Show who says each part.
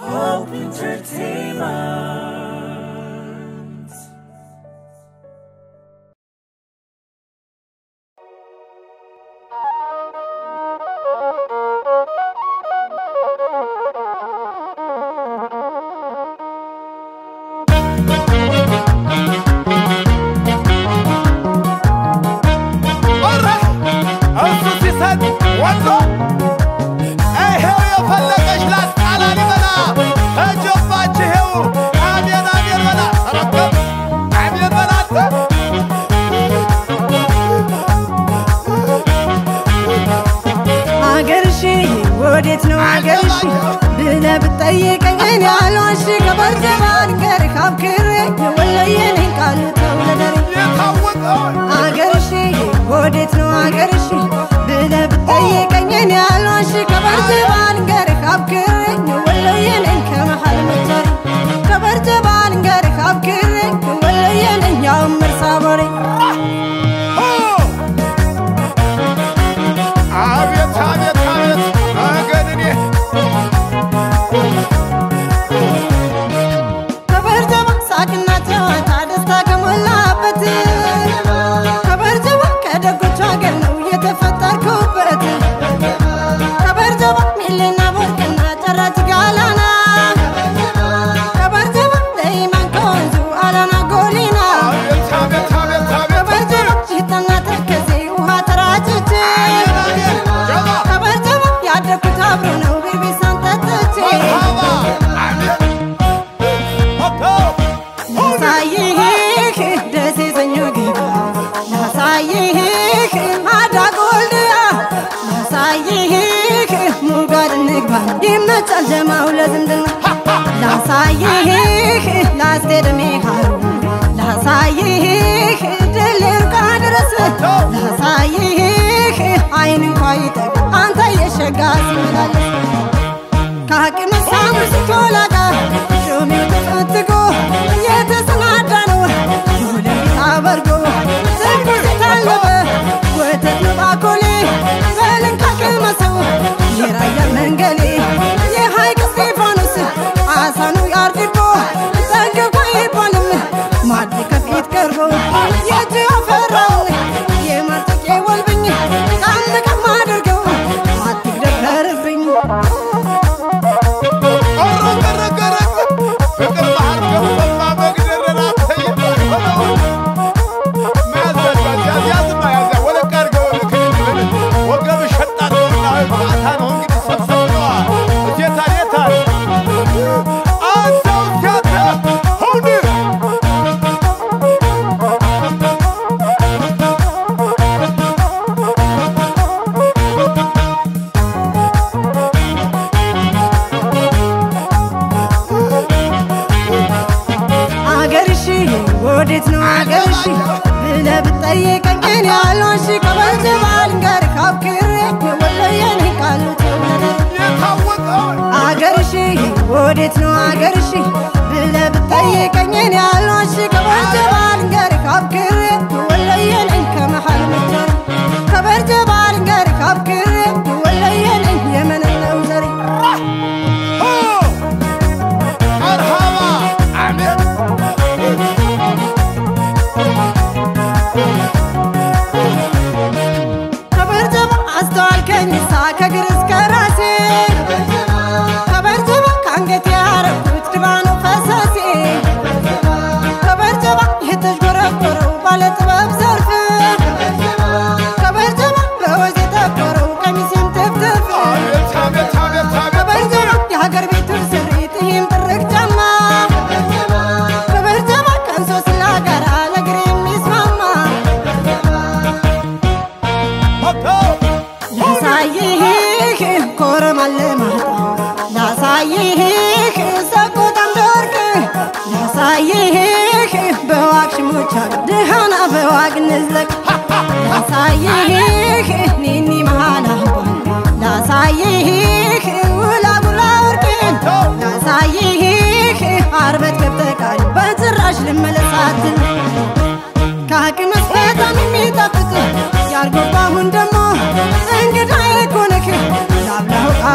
Speaker 1: Hope Entertainment.
Speaker 2: ወዴት ነው አገርሽ ብለህ ብትጠይቀኝ እኔ አልዋሽ ከባልዘባ ልንገርህ አብክሬ ቃሉ ነኝ ተውለደሬ አገርሽ ወዴት ነው አገርሽ? Elena. ጨለማው ለዝምድና ላሳይህ ላስቴድሜሃ ላሳይህ ድልን ካድረስ ላሳይህ አይን እንኳ ይጠቅ አንተ የሸጋ
Speaker 3: ስላለስ ከአቅምስ
Speaker 2: Madhika ወዴት ነው አገርሽ ብለህ ብትጠይቀኝ እኔ አልሆንሽ? ከወንዝ ባል ጋር ካብክሬ ወሎ የኔ
Speaker 3: ቃሉት
Speaker 2: አገርሽ። ወዴት ነው አገርሽ? ብለህ ብትጠይቀኝ እኔ አልሆንሽ? ከወንዝ ባል ካብክሬ ወሎ የኔ ምድር ከበርጀ ባል ካብክሬ ይህ
Speaker 3: ኮረማለማጣ
Speaker 2: ላሳይህ ሰቆጣን ደርክ ላሳይህ በዋግ ሽሞቻ ድሃና በዋግ ንዝለቅ ላሳይህ ኒኒ መሃላ ላሳይህ ውላጉላ ወርቅን ላሳይህ አርበት ገብተቃል በዝራሽ ልመለሳትን ከአቅመስ በጣም የሚጣፍጥ ያልገባሁን ደግሞ እንግዳ